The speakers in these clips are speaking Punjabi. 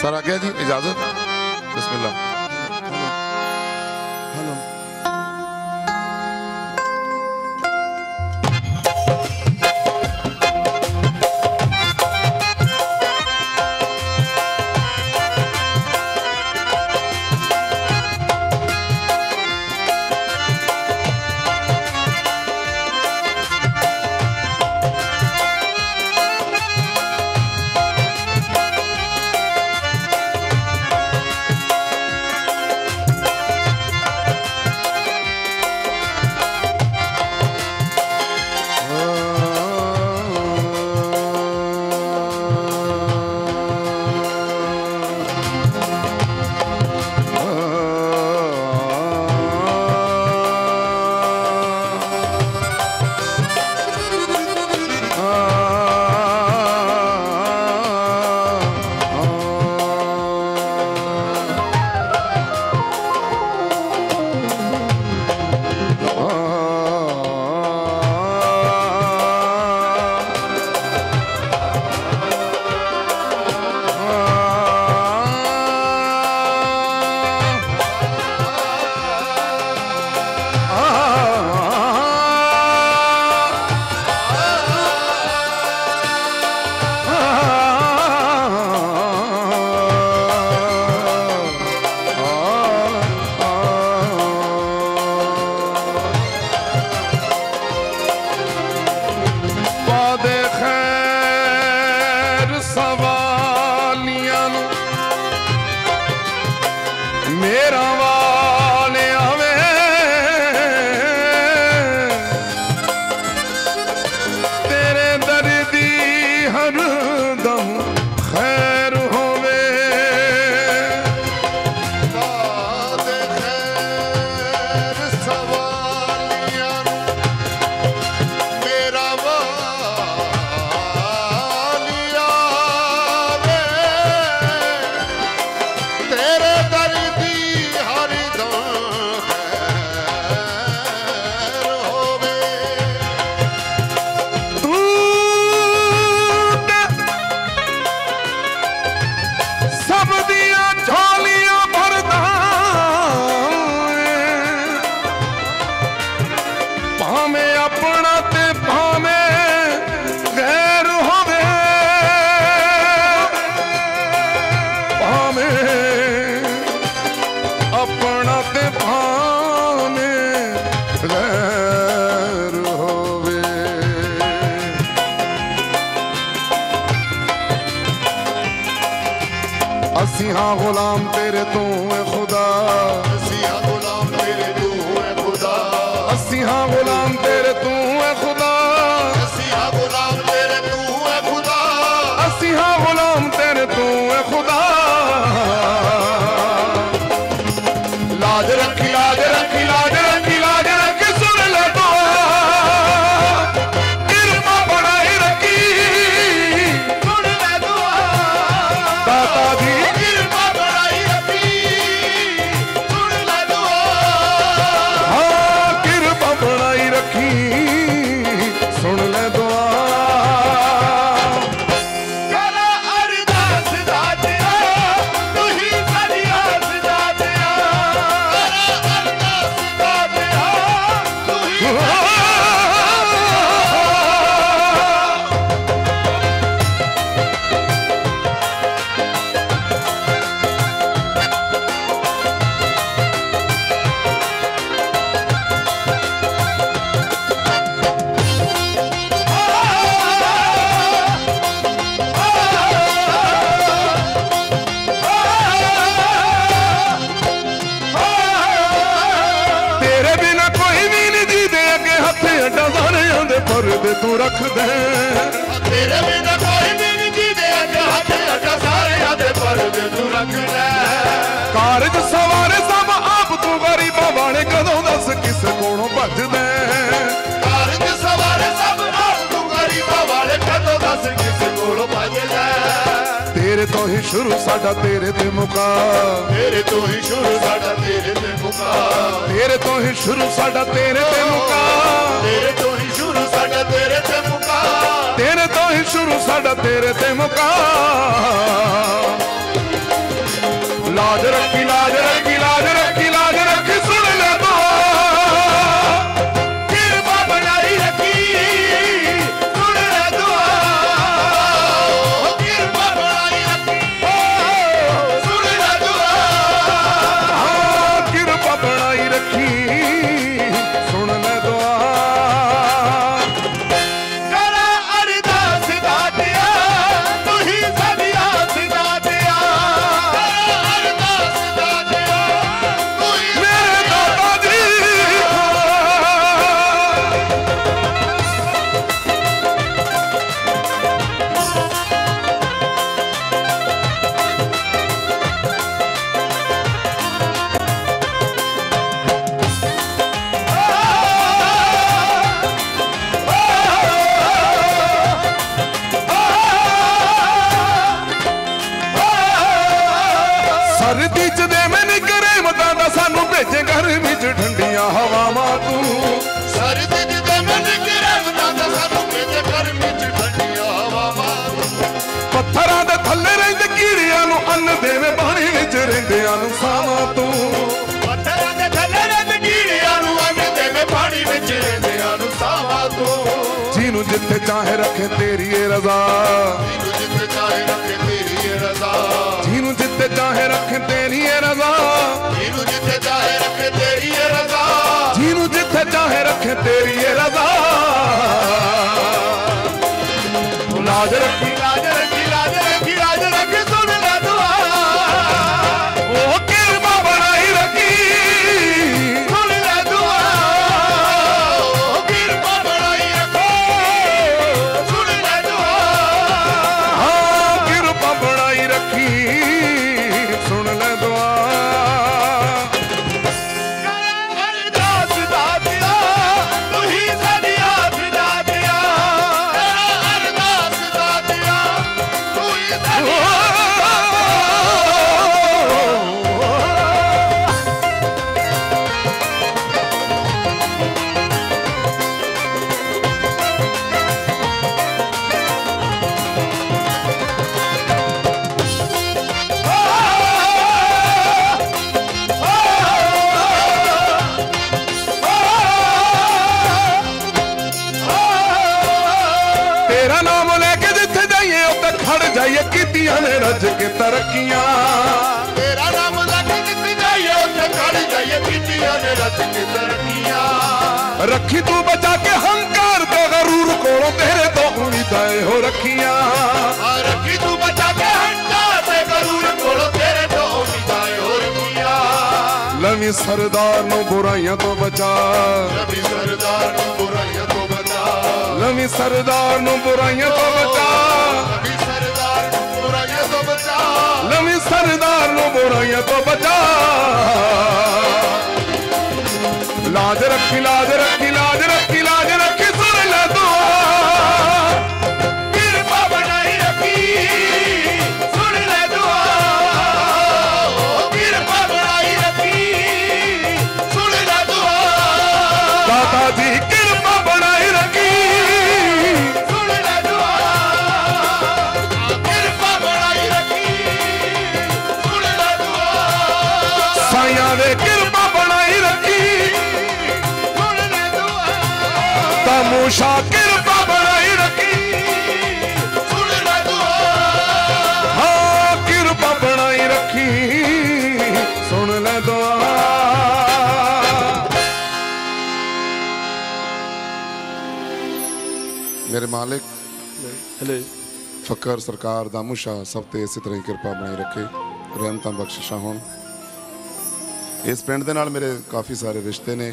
ਸਰ ਆ ਗਿਆ ਜੀ ਇਜਾਜ਼ਤ ਬਿਸਮਿਲ੍ਲਾ ਮੇਰਾ ਆਪਣਾ ਤੇ ਭਾਵੇਂ ਗੈਰ ਹੋਵੇ। ਭਾਵੇਂ ਆਪਣਾ ਤੇ ਭਾਵੇਂ ਗੈਰ ਹੋਵੇ। ਅਸੀਂ ਹਾਂ ਗੁਲਾਮ ਤੇਰੇ ਤੋਂ ਏ ਖੁਦਾ। ਅਸੀਂ ਹਾਂ ਗੁਲਾਮ ਤੇਰੇ ਤੂੰ ਹੈ ਖੁਦਾ। ਅਸੀਂ ਹਾਂ ਗੁਲਾਮ ਤੇਰੇ ਅਸੀਂ ਤੂੰ ਪਰਦੇ ਤੂੰ ਰੱਖ ਦੇ ਤੇਰੇ ਬਿਨਾ ਕੋਈ ਵੀ ਨਹੀਂ ਜੀਦੇ ਅੱਜ ਹੱਥ ਅੱਡਾ ਸਾਰਿਆਂ ਦੇ ਪਰਦੇ ਤੂੰ ਰੱਖ ਲੈ। ਕਾਰਜ ਸਵਾਰੇ ਸਭ ਆਪ ਤੂੰ ਗਰੀਬਾਂ ਵਾਲੇ ਕਦੋਂ ਦੱਸ ਕਿਸ ਕੋਲੋਂ ਭੱਜਦੇ? ਕਾਰਜ ਸਵਾਰੇ ਸਭ ਆਪ ਤੂੰ ਗਰੀਬਾਂ ਵਾਲੇ ਕਦੋਂ ਦੱਸ ਕਿਸ ਕੋਲੋਂ ਭਜਦਾ? ਤੇਰੇ ਤੋਂ ਹੀ ਸ਼ੁਰੂ ਸਾਡਾ ਤੇਰੇ ਤੇ ਮੁਕਾ। ਤੇਰੇ ਤੋਂ ਹੀ ਸ਼ੁਰੂ ਸਾਡਾ ਤੇਰੇ ਤੇ ਮੁਕਾ। ਤੇਰੇ ਤੋਂ ਹੀ ਸ਼ੁਰੂ ਸਾਡਾ ਤੇਰੇ ਤੇ ਮੁਕਾ। ਤੇਰੇ ਤੋਂ ਹੀ ਸ਼ੁਰੂ ਸਾਡਾ ਤੇਰੇ ਤੇ ਮੁਕਾ ਤੇਰੇ ਤੋਂ ਹੀ ਸ਼ੁਰੂ ਸਾਡਾ ਤੇਰੇ ਤੇ ਮੁਕਾ ਲਾਜ ਰੱਖੀ ਲਾਜ ਰੱਖੀ ਸਰਦੀ ਚ ਦੇ ਮੈਨੇ ਕਰੇ ਮਤਾਂ ਦਾ ਸਾਨੂੰ ਭੇਜੇ ਘਰ ਵਿੱਚ ਠੰਡੀਆਂ ਹਵਾਵਾਂ ਤੂੰ। ਸਰਦੀ ਦੀ ਤੇ ਮਨ ਕਿਰਮਤਾਂ ਦਾ ਸਾਨੂੰ ਮੇਰੇ ਘਰ ਵਿੱਚ ਠੰਡੀਆਂ ਹਵਾਵਾਂ ਪੱਥਰਾਂ ਦੇ ਥੱਲੇ ਰਹਿੰਦੇ ਕੀੜਿਆਂ ਨੂੰ ਅੰਨ ਦੇਵੇਂ ਪਾਣੀ ਵਿੱਚ ਰਹਿੰਦਿਆਂ ਨੂੰ ਸਾਵਾਂ ਤੂੰ। ਪੱਥਰਾਂ ਦੇ ਥੱਲੇ ਰੰਗ ਕੀੜਿਆਂ ਨੂੰ ਅੰਨ ਦੇਵੇਂ ਪਾਣੀ ਵਿੱਚ ਰਹਿੰਦਿਆਂ ਨੂੰ ਸਾਵਾ ਤੂੰ। ਜਿਹਨੂੰ ਜਿੱਥੇ ਚਾਹੇ ਰੱਖੇ ਤੇਰੀ ਰਜ਼ਾ। ਚਾਹੇ ਰੱਖੇ ਤੇਰੀ ਏ ਰਜ਼ਾ। ਜਿਹਨੂੰ ਜਿੱਥੇ ਚਾਹੇ ਰੱਖੇ ਤੇਰੀ ਇਹ ਰਜ਼ਾ। ਜਿਹਨੂੰ ਜਿੱਥੇ ਚਾਹੇ ਰੱਖੇ ਤੇਰੀ ਏ ਰਜ਼ਾ। ਜਾਈਏ ਕੀਤੀਆਂ ਨੇ ਰੱਜ ਕੇ ਤਰੱਕੀਆਂ। ਤੇਰਾ ਨਾਮ ਲੱਗ ਜਿੱਥੇ ਜਾਈਏ? ਉੱਥੇ ਖੜ ਜਾਈਏ ਕੀਤੀਆਂ ਨੇ ਰਚ ਕੇ ਤਰੱਕੀਆਂ। ਰੱਖੀ ਤੂੰ ਬਚਾ ਕੇ ਹੰਕਾਰ ਤੇ ਗਰੂਰ ਕੋਲੋਂ ਤੇਰੇ ਤੋਂ ਉਮੀਦਾਂ ਹੋ ਰੱਖੀਆਂ। ਆ ਰੱਖੀ ਤੂੰ ਬਚਾ ਕੇ ਹੰਡਾ ਤੇ ਗਰੂਰ ਕੋਲੋਂ ਤੇਰੇ ਤੋਂ ਉਮੀਦਾਂ ਹੋ ਰਹੀਆਂ ਲਵੀ ਸਰਦਾਰ ਨੂੰ ਬੁਰਾਈਆਂ ਤੋਂ ਬਚਾ। ਨਬੀ ਸਰਦਾਰ ਨੂੰ ਬੁਰਾਈਆਂ ਤੋਂ ਬਚਾ। ਲਵੀ ਸਰਦਾਰ ਨੂੰ ਬੁਰਾਈਆਂ ਤੋਂ ਬਚਾ। आलम सरदार नो बड़ो तो बचा लाज रखी लाज रखी लाज ਦੇ ਕਿਰਪਾ ਬਣਾਈ ਰੱਖੀ। ਸੁਣ ਲੈ ਦੁਆ ਤਮੂਸ਼ਾ ਕਿਰਪਾ ਬਣਾਈ ਰੱਖੀ। ਸੁਣ ਲੈ ਦੁਆ ਹਾਂ ਕਿਰਪਾ ਬਣਾਈ ਰੱਖੀ। ਸੁਣ ਲੈ ਦੁਆ। ਮੇਰੇ ਮਾਲਿਕ ਹਲੇ। ਫਕਰ ਸਰਕਾਰ ਦਾ ਮੁਸ਼ਾ ਸਭ ਤੇ ਇਸੇ ਤਰ੍ਹਾਂ ਹੀ ਕਿਰਪਾ ਬਣਾਈ ਰੱਖੇ। ਰਹਿਮਤਾਂ ਬਖਸ਼ਿਸ਼ਾਂ ਹੋਣ। ਇਸ ਪਿੰਡ ਦੇ ਨਾਲ ਮੇਰੇ ਕਾਫੀ ਸਾਰੇ ਰਿਸ਼ਤੇ ਨੇ।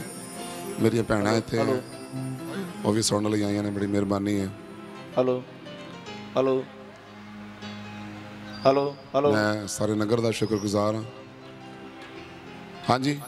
ਮੇਰੀਆਂ ਭੈਣਾਂ ਇੱਥੇ ਉਹ ਵੀ ਸੁਣਨ ਲਈ ਆਈਆਂ ਨੇ ਬੜੀ ਮਿਹਰਬਾਨੀ ਹੈ। ਹਲੋ ਹਲੋ ਹਲੋ ਹਲੋ ਮੈਂ ਸਾਰੇ ਨਗਰ ਦਾ ਸ਼ੁਕਰਗੁਜ਼ਾਰ ਹਾਂ। ਹਾਂਜੀ।